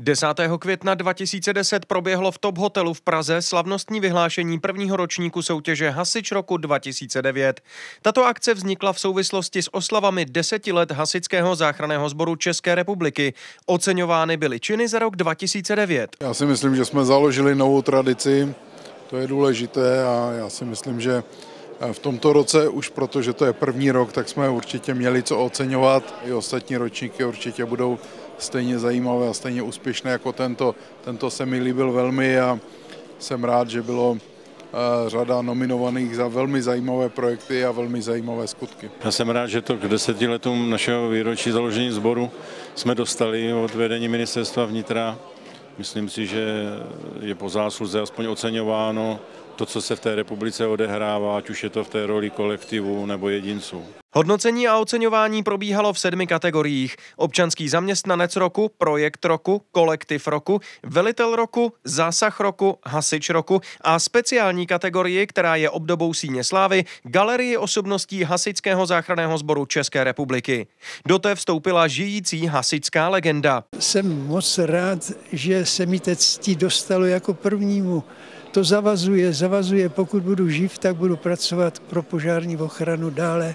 10. května 2010 proběhlo v Top Hotelu v Praze slavnostní vyhlášení prvního ročníku soutěže Hasič roku 2009. Tato akce vznikla v souvislosti s oslavami deseti let Hasičského záchranného sboru České republiky. Oceňovány byly činy za rok 2009. Já si myslím, že jsme založili novou tradici, to je důležité a já si myslím, že v tomto roce už protože to je první rok, tak jsme určitě měli co oceňovat. I ostatní ročníky určitě budou stejně zajímavé a stejně úspěšné jako tento. Tento se mi líbil velmi a jsem rád, že bylo eh, řada nominovaných za velmi zajímavé projekty a velmi zajímavé skutky. Já jsem rád, že to k deseti letům našeho výročí založení sboru jsme dostali od vedení ministerstva vnitra. Myslím si, že je po zásluze aspoň oceňováno to, co se v té republice odehrává, ať už je to v té roli kolektivu nebo jedinců. Hodnocení a oceňování probíhalo v sedmi kategoriích. Občanský zaměstnanec roku, projekt roku, kolektiv roku, velitel roku, zásah roku, hasič roku a speciální kategorii, která je obdobou síně slávy, galerii osobností hasičského záchranného sboru České republiky. Do té vstoupila žijící hasičská legenda. Jsem moc rád, že se mi teď ctí dostalo jako prvnímu to zavazuje, zavazuje, pokud budu živ, tak budu pracovat pro požární ochranu dále,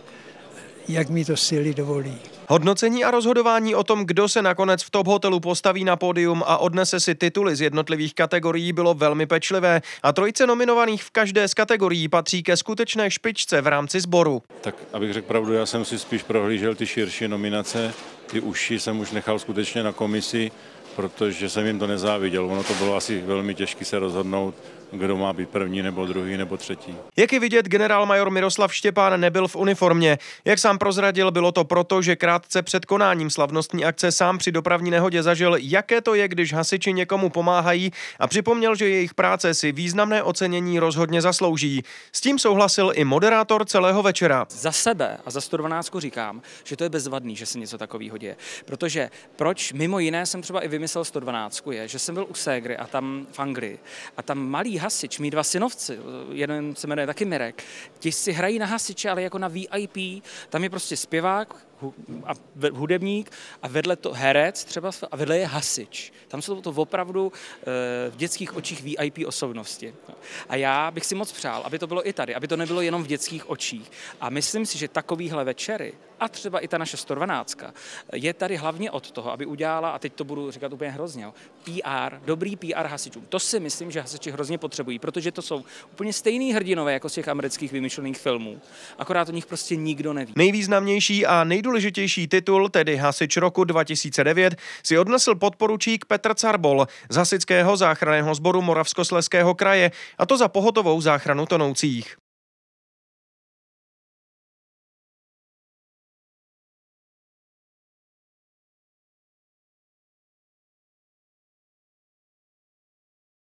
jak mi to síly dovolí. Hodnocení a rozhodování o tom, kdo se nakonec v top hotelu postaví na pódium a odnese si tituly z jednotlivých kategorií, bylo velmi pečlivé a trojice nominovaných v každé z kategorií patří ke skutečné špičce v rámci sboru. Tak abych řekl pravdu, já jsem si spíš prohlížel ty širší nominace, ty užší jsem už nechal skutečně na komisi, protože jsem jim to nezáviděl. Ono to bylo asi velmi těžké se rozhodnout, kdo má být první nebo druhý nebo třetí. Jak je vidět, generál major Miroslav Štěpán nebyl v uniformě. Jak sám prozradil, bylo to proto, že krátce před konáním slavnostní akce sám při dopravní nehodě zažil, jaké to je, když hasiči někomu pomáhají a připomněl, že jejich práce si významné ocenění rozhodně zaslouží. S tím souhlasil i moderátor celého večera. Za sebe a za 112 říkám, že to je bezvadný, že se něco takového děje. Protože proč mimo jiné jsem třeba i vymyslel 112 je, že jsem byl u Ségry a tam v Anglii. A tam malý hasič, mý dva synovci, jeden se jmenuje taky Mirek, ti si hrají na hasiče, ale jako na VIP, tam je prostě zpěvák, a hudebník a vedle to herec třeba a vedle je hasič. Tam jsou to opravdu eh, v dětských očích VIP osobnosti. A já bych si moc přál, aby to bylo i tady, aby to nebylo jenom v dětských očích. A myslím si, že takovýhle večery a třeba i ta naše 112 je tady hlavně od toho, aby udělala, a teď to budu říkat úplně hrozně, PR, dobrý PR hasičům. To si myslím, že hasiči hrozně potřebují, protože to jsou úplně stejný hrdinové jako z těch amerických vymyšlených filmů. Akorát o nich prostě nikdo neví. Nejvýznamnější a nejdůležitější titul, tedy hasič roku 2009, si odnesl podporučík Petr Carbol z hasičského záchranného sboru Moravskosleského kraje, a to za pohotovou záchranu tonoucích.